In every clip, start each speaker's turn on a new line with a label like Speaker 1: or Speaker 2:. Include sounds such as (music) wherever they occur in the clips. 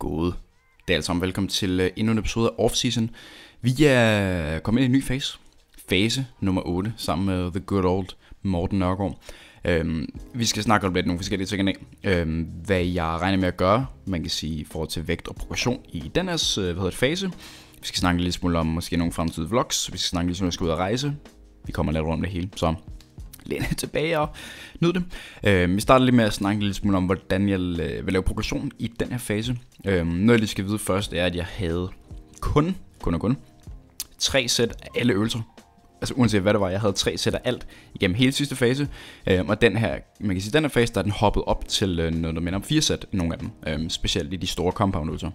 Speaker 1: gået? Det er altså sammen velkommen til øh, endnu en episode af Offseason. Vi er kommet ind i en ny fase. Fase nummer 8, sammen med The Good Old Morten Nørgaard. Øhm, vi skal snakke om lidt nogle forskellige ting af, øhm, hvad jeg regner med at gøre, man kan sige, i forhold til vægt og progression i den her øh, hvad hedder det, fase. Vi skal snakke lidt smule om måske nogle fremtidige vlogs. Vi skal snakke lidt om, at jeg skal ud og rejse. Vi kommer lidt rundt det hele, så læne (laughs) tilbage og nyde det. Øh, vi starter lige med at snakke lidt smule om, hvordan jeg øh, vil lave progression i den her fase. Øh, noget jeg lige skal vide først er, at jeg havde kun, kun og kun, tre sæt af alle øvelser. Altså uanset hvad det var, jeg havde tre sæt af alt igennem hele sidste fase. Øh, og den her, man kan sige, den her fase, der er den hoppet op til øh, noget, der minder om fire sæt, nogle af dem. Øh, specielt i de store compound øvelser.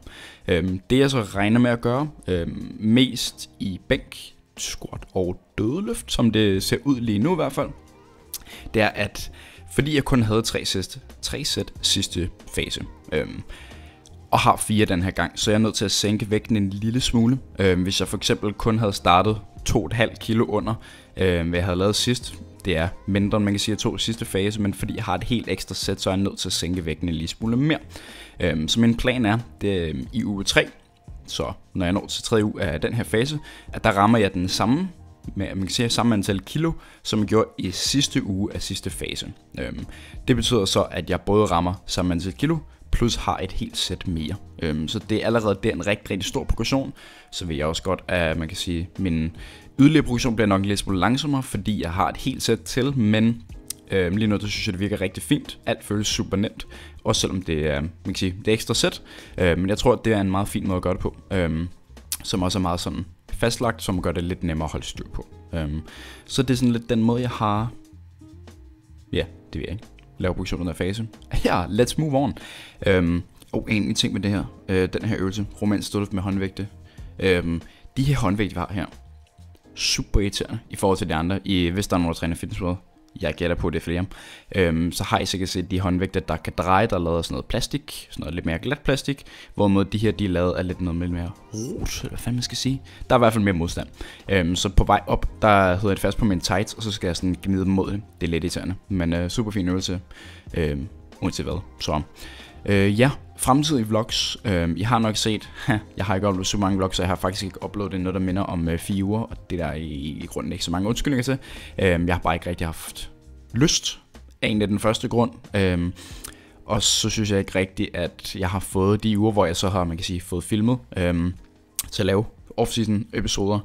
Speaker 1: Øh, det jeg så regner med at gøre, øh, mest i bænk, squat og dødeløft, som det ser ud lige nu i hvert fald det er, at fordi jeg kun havde tre, sidste, tre sæt sidste fase, øhm, og har fire den her gang, så jeg er nødt til at sænke vægten en lille smule. Øhm, hvis jeg for eksempel kun havde startet 2,5 kilo under, øhm, hvad jeg havde lavet sidst, det er mindre, end man kan sige, to sidste fase, men fordi jeg har et helt ekstra sæt, så er jeg nødt til at sænke vægten en lille smule mere. Øhm, så min plan er, det er øhm, i uge 3, så når jeg når til 3 uge af den her fase, at der rammer jeg den samme med man kan sige, samme antal kilo, som jeg gjorde i sidste uge af sidste fase. Øhm, det betyder så, at jeg både rammer samme antal kilo, plus har et helt sæt mere. Øhm, så det er allerede der en rigtig, rigtig stor progression. Så vil jeg også godt, at man kan sige, min yderligere progression bliver nok en lidt smule langsommere, fordi jeg har et helt sæt til, men Øhm, lige nu, der synes jeg, det virker rigtig fint. Alt føles super nemt, også selvom det er, man kan sige, det er ekstra sæt. Øhm, men jeg tror, at det er en meget fin måde at gøre det på, øhm, som også er meget sådan fastlagt, som gør det lidt nemmere at holde styr på. Øhm, så det er sådan lidt den måde, jeg har... Ja, det ved jeg ikke. Lave positionen af fase. (laughs) Ja, let's move on. Øhm, og en ting med det her, øh, den her øvelse, romansk støtte med håndvægte. Øhm, de her håndvægte, vi har her, super irriterende i forhold til de andre. I, hvis der er nogen, der træner fitness jeg gætter på det flere, øhm, så har I sikkert set de håndvægte, der kan dreje, der er lavet sådan noget plastik, sådan noget lidt mere glat plastik, hvorimod de her, de er lavet af lidt noget mere rot, eller hvad fanden man skal sige. Der er i hvert fald mere modstand. Øhm, så på vej op, der hedder det fast på min tights, og så skal jeg sådan gnide dem mod det. Det er lidt irriterende, men øh, super fin øvelse, øhm, uanset hvad. Så øh, ja, fremtidige vlogs. Øh, jeg har nok set, (laughs) jeg har ikke uploadet så mange vlogs, så jeg har faktisk ikke uploadet noget, der minder om øh, fire uger, og det der er i, i grunden ikke så mange undskyldninger til. Øh, jeg har bare ikke rigtig haft lyst, af en af den første grund. Øh, og så synes jeg ikke rigtigt, at jeg har fået de uger, hvor jeg så har, man kan sige, fået filmet øh, til at lave off-season episoder.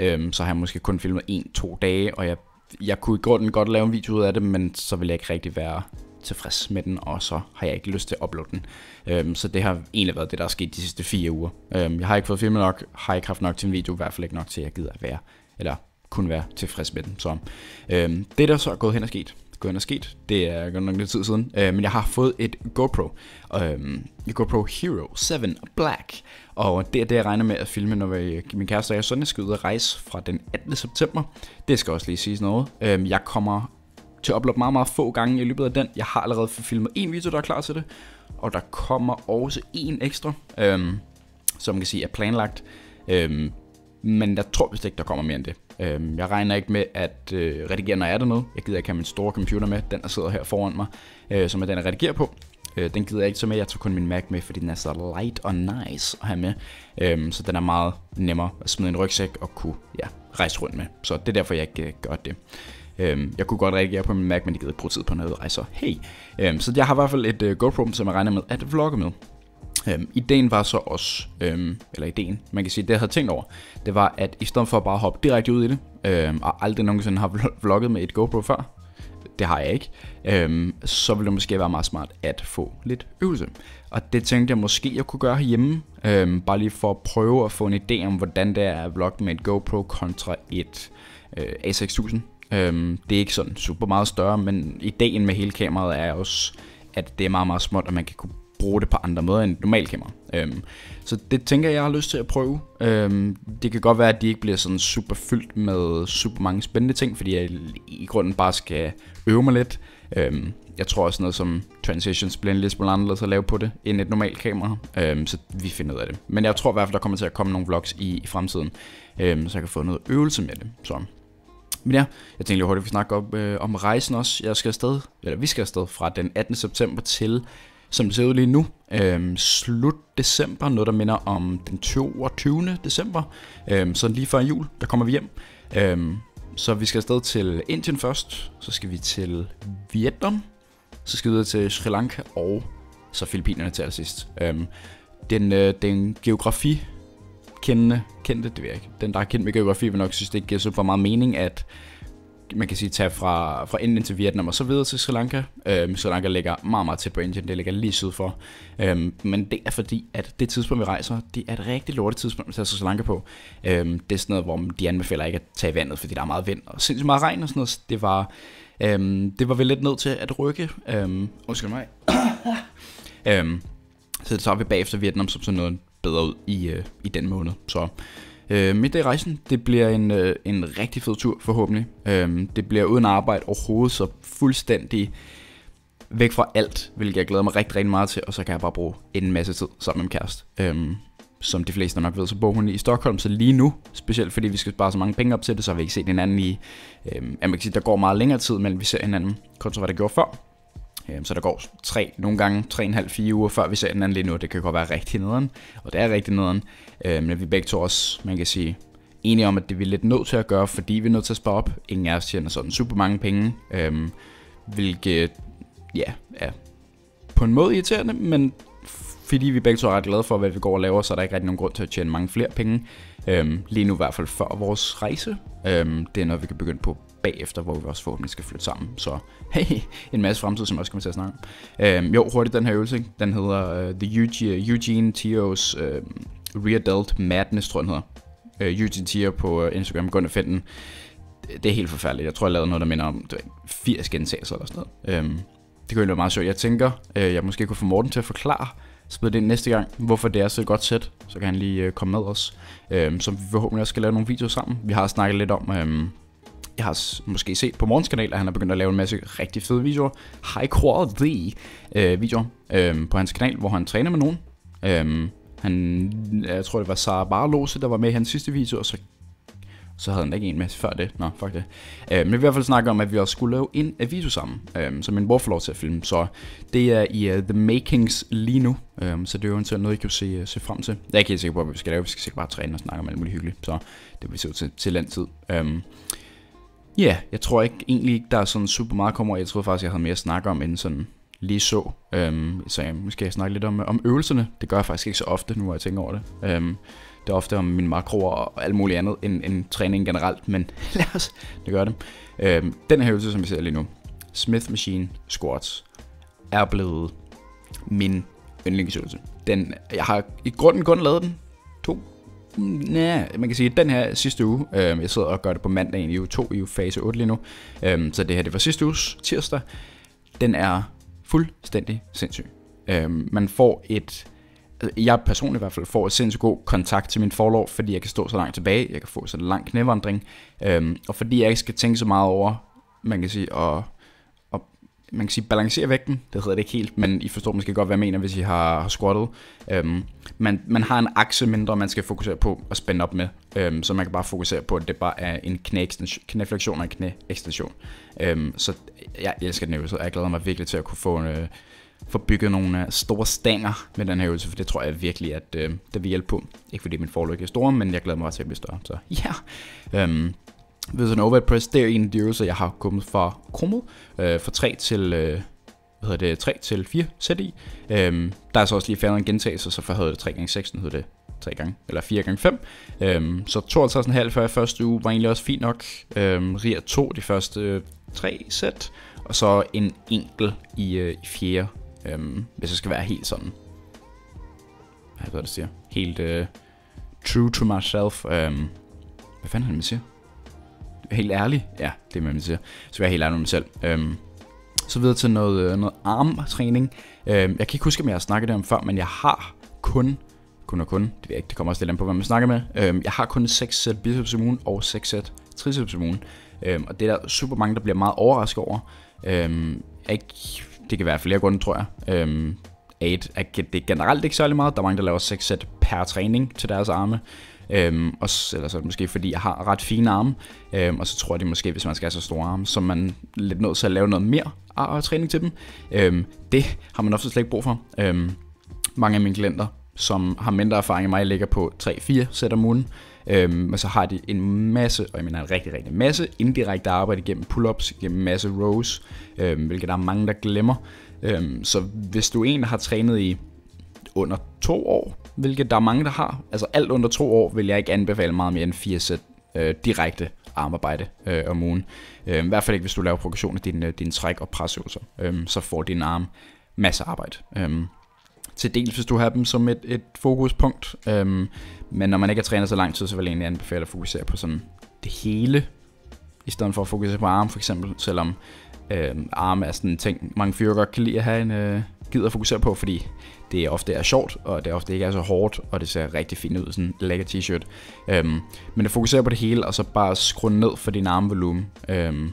Speaker 1: Øh, så har jeg måske kun filmet en-to dage, og jeg, jeg kunne i grunden godt lave en video ud af det, men så vil jeg ikke rigtig være tilfreds med den, og så har jeg ikke lyst til at uploade den. Øhm, så det har egentlig været det, der er sket de sidste fire uger. Øhm, jeg har ikke fået filmet nok, har ikke haft nok til en video, i hvert fald ikke nok til, at jeg gider at være, eller kunne være tilfreds med den. Så øhm, det, der så er gået hen og sket, gået hen og sket, det er godt nok lidt tid siden, øh, men jeg har fået et GoPro, øhm, et GoPro Hero 7 Black, og det er det, jeg regner med at filme, når min kæreste og jeg sådan skal ud og rejse fra den 18. september. Det skal også lige siges noget. Øhm, jeg kommer til at uploade meget, meget få gange i løbet af den. Jeg har allerede filmet en video, der er klar til det, og der kommer også en ekstra, øhm, som man kan sige er planlagt. Øhm, men jeg tror vist ikke, der kommer mere end det. Øhm, jeg regner ikke med at øh, redigere, når jeg er dernede. Jeg gider ikke have min store computer med, den der sidder her foran mig, øh, som er den, jeg redigerer på. Øh, den gider jeg ikke så med, jeg tager kun min Mac med, fordi den er så light og nice at have med. Øhm, så den er meget nemmere at smide i en rygsæk og kunne ja, rejse rundt med. Så det er derfor, jeg ikke øh, gør det. Øhm, jeg kunne godt reagere på min Mac, men det gider ikke bruge tid på noget rejse, så hey. Øhm, så jeg har i hvert fald et øh, GoPro, som jeg regner med at vlogge med. Øhm, ideen var så også, øhm, eller ideen, man kan sige, det jeg havde tænkt over, det var, at i stedet for at bare hoppe direkte ud i det, øhm, og aldrig nogensinde har vlogget med et GoPro før, det har jeg ikke, øhm, så ville det måske være meget smart at få lidt øvelse. Og det tænkte jeg måske, jeg kunne gøre herhjemme, øhm, bare lige for at prøve at få en idé om, hvordan det er at vlogge med et GoPro kontra et øh, A6000. Øhm, det er ikke sådan super meget større, men ideen med hele kameraet er også, at det er meget, meget småt, og man kan kunne bruge det på andre måder end et normalt kamera. Øhm, så det tænker jeg, jeg har lyst til at prøve. Øhm, det kan godt være, at de ikke bliver sådan super fyldt med super mange spændende ting, fordi jeg i grunden bare skal øve mig lidt. Øhm, jeg tror også noget som transitions bliver en lille smule anderledes at lave på det, end et normalt kamera, øhm, så vi finder ud af det. Men jeg tror i hvert fald, der kommer til at komme nogle vlogs i, i fremtiden, øhm, så jeg kan få noget øvelse med det. Så men ja, jeg tænkte lige hurtigt, at vi snakker op, øh, om rejsen også. Jeg skal afsted, eller vi skal afsted fra den 18. september til som det ser ud lige nu. øh, slut december, noget der minder om den 22. december. Øh, så lige før jul, der kommer vi hjem. Øh, så vi skal afsted til Indien først, så skal vi til Vietnam, så skal vi videre til Sri Lanka og så Filippinerne til allersidst. Øh, den, øh, den geografi kendende, kendte, det ved jeg ikke, den der er kendt med geografi, vil nok synes, det ikke giver super meget mening, at man kan sige, tage fra, fra Indien til Vietnam og så videre til Sri Lanka. Øhm, Sri Lanka ligger meget, meget tæt på Indien, det ligger lige syd for. Øhm, men det er fordi, at det tidspunkt, vi rejser, det er et rigtig lortet tidspunkt, at tage Sri Lanka på. Øhm, det er sådan noget, hvor de anbefaler ikke at tage vandet, fordi der er meget vind og sindssygt meget regn og sådan noget. Det var, øhm, det var vi lidt nødt til at rykke. Øhm, undskyld mig. (coughs) øhm, så tager vi bagefter Vietnam som sådan noget bedre ud i, øh, i den måned. Så Øh, midt i rejsen, det bliver en, øh, en rigtig fed tur forhåbentlig. Øh, det bliver uden arbejde overhovedet, så fuldstændig væk fra alt, hvilket jeg glæder mig rigtig, rigtig meget til, og så kan jeg bare bruge en masse tid sammen med min kæreste. Øhm, som de fleste nok ved, så bor hun i Stockholm, så lige nu, specielt fordi vi skal spare så mange penge op til det, så har vi ikke set hinanden i, øh, man kan sige, der går meget længere tid mellem vi ser hinanden, kontra hvad der gjorde før. Øhm, så der går tre, nogle gange tre en halv, fire uger, før vi ser den anden lige nu. Det kan godt være rigtig nederen, og det er rigtig nederen. Øhm, men vi begge to også, man kan sige, enige om, at det vi er lidt nødt til at gøre, fordi vi er nødt til at spare op. Ingen af os tjener sådan super mange penge, øh, hvilket ja, er på en måde irriterende, men fordi vi begge to er ret glade for, hvad vi går og laver, så er der ikke rigtig nogen grund til at tjene mange flere penge. Øhm, lige nu i hvert fald før vores rejse. Øhm, det er noget, vi kan begynde på bagefter, hvor vi også forhåbentlig skal flytte sammen. Så (laughs) hey, en masse fremtid, som også kommer til at snakke om. Øhm, jo, hurtigt den her øvelse, den hedder uh, The Eugene, Eugene Tios uh, øh, Readult Madness, tror jeg den hedder. Uh, Eugene Tio på uh, Instagram, gå ind og find den. Det er helt forfærdeligt. Jeg tror, jeg lavede noget, der minder om det 80 gentagelser eller sådan noget. Øhm, det kunne være meget sjovt. Jeg tænker, uh, jeg måske kunne få Morten til at forklare, spille det ind næste gang, hvorfor det er så godt sæt, så kan han lige øh, komme med os, øh, som vi forhåbentlig også skal lave nogle videoer sammen. Vi har snakket lidt om, øh, jeg har måske set på Morgens kanal, at han har begyndt at lave en masse rigtig fede videoer, high quality øh, videoer øh, på hans kanal, hvor han træner med nogen. Øh, han, jeg tror det var Sara Barlose, der var med i hans sidste video, og så så havde han ikke en med før det. Nå, fuck det. Øh, men vi i hvert fald snakker om, at vi også skulle lave en video sammen, øh, som min bror får lov til at filme. Så det er i uh, The Makings lige nu, øh, så det er jo noget, I kan se, uh, se frem til. Jeg er ikke helt sikker på, hvad vi skal lave. Vi skal sikkert bare træne og snakke om alt muligt hyggeligt, så det vil se ud til, til den tid. Øh, Ja, yeah, jeg tror ikke egentlig ikke, der er sådan super meget kommer. Jeg tror faktisk, jeg havde mere at snakke om, end sådan lige så. Øhm, så jeg måske jeg snakke lidt om, om øvelserne. Det gør jeg faktisk ikke så ofte, nu hvor jeg tænker over det. Øhm, det er ofte om mine makroer og alt muligt andet end, end træning generelt, men (laughs) lad os det gør det. Øhm, den her øvelse, som vi ser lige nu, Smith Machine Squats, er blevet min yndlingsøvelse. Den, jeg har i grunden kun lavet den Mm, ja, man kan sige, at den her sidste uge, øh, jeg sidder og gør det på mandag i uge 2, i uge fase 8 lige nu, øh, så det her det var sidste uges tirsdag, den er fuldstændig sindssyg. Øh, man får et, altså, jeg personligt i hvert fald får et sindssygt god kontakt til min forlov, fordi jeg kan stå så langt tilbage, jeg kan få så lang knævandring, øh, og fordi jeg ikke skal tænke så meget over, man kan sige, at man kan sige, balancere vægten, det hedder det ikke helt, men I forstår måske godt, hvad jeg mener, hvis I har, har squattet. Øhm, man, man har en akse mindre, man skal fokusere på at spænde op med, øhm, så man kan bare fokusere på, at det bare er en knæflektion og en knæekstension. Øhm, så jeg elsker den øvelse, og jeg glæder mig virkelig til at kunne få, øh, få bygget nogle øh, store stænger med den her øvelse, for det tror jeg virkelig, at øh, det vil hjælpe på. Ikke fordi min forløb er store, men jeg glæder mig til at blive større. Så ja, yeah. øhm, ved sådan press, det er en af de øvelser, jeg har kommet fra krummet, øh, fra 3 til, øh, hvad hedder det, 3 til 4 sæt i. Øhm, der er så også lige færdig en gentagelse, så for havde det 3 gange 6 nu hedder det 3 gange, eller 4 gange 5. Øhm, så 52,5 før i første uge var egentlig også fint nok. Øhm, Ria 2 de første øh, 3 sæt, og så en enkel i, øh, i fjerde, øhm, hvis jeg skal være helt sådan, hvad er det, siger, helt øh, true to myself. Øhm, hvad fanden han siger? Helt ærlig, ja, det er, hvad man siger, så være helt ærlig med mig selv. Øhm, så videre til noget, øh, noget armtræning. Øhm, jeg kan ikke huske, om jeg har snakket det om før, men jeg har kun, kun og kun, det ved jeg ikke, det kommer også lidt an på, hvad man snakker med. Øhm, jeg har kun 6 sæt biceps om ugen og 6 sæt triceps om ugen. Øhm, og det er der super mange, der bliver meget overrasket over. Øhm, ikke, det kan være flere grunde, tror jeg. Øhm, at det er generelt ikke særlig meget. Der er mange, der laver 6 sæt per træning til deres arme. Øhm, også, eller så er det måske fordi, jeg har ret fine arme. Øhm, og så tror de måske, hvis man skal have så store arme, så er man lidt nødt til at lave noget mere og træning til dem. Øhm, det har man ofte slet ikke brug for. Øhm, mange af mine klienter, som har mindre erfaring end mig, ligger på 3-4 sæt om ugen. Øhm, og så har de en masse, og jeg mener en rigtig, rigtig masse, indirekte arbejde gennem pull-ups, gennem masse rows, øhm, hvilket der er mange, der glemmer. Øhm, så hvis du er en, der har trænet i under to år, hvilket der er mange, der har, altså alt under to år, vil jeg ikke anbefale meget mere end fire sæt øh, direkte armarbejde øh, om ugen. Øh, I hvert fald ikke, hvis du laver progression af din, dine din træk- og presøvelser. Øh, så får din arm masser af arbejde. Øh, til dels, hvis du har dem som et, et fokuspunkt. Øh, men når man ikke har trænet så lang tid, så vil jeg egentlig anbefale at fokusere på sådan det hele, i stedet for at fokusere på arm for eksempel, selvom øh, arme er sådan en ting, mange fyre godt kan lide at have en, øh, gider at fokusere på, fordi det ofte er sjovt, og det ofte ikke er så hårdt, og det ser rigtig fint ud, sådan en lækker t-shirt. Øhm, men at fokusere på det hele, og så bare skrue ned for din armvolumen, øhm,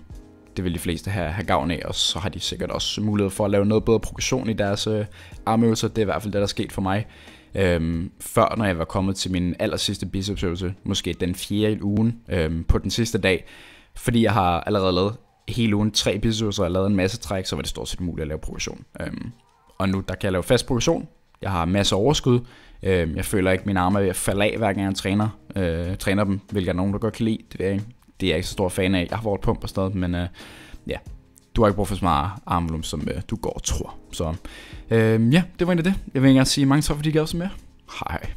Speaker 1: det vil de fleste have, have gavn af, og så har de sikkert også mulighed for at lave noget bedre progression i deres øh, armøvelser. Det er i hvert fald det, der er sket for mig. Øhm, før, når jeg var kommet til min aller sidste bicepsøvelse, måske den fjerde i ugen, øhm, på den sidste dag, fordi jeg har allerede lavet hele ugen tre bicepsøvelser og lavet en masse træk, så var det stort set muligt at lave progression. Øhm, og nu der kan jeg lave fast progression. Jeg har masser af overskud. Øh, jeg føler ikke, at mine arme er ved at falde af, hver gang jeg træner, øh, træner dem, hvilket er nogen, der godt kan lide. Det, er, det er jeg ikke så stor fan af. Jeg har vores pump og stadig, men øh, ja, du har ikke brug for så meget armvolum, som øh, du går og tror. Så øh, ja, det var egentlig det. Jeg vil gerne sige mange tak, fordi I gad os med. Hej.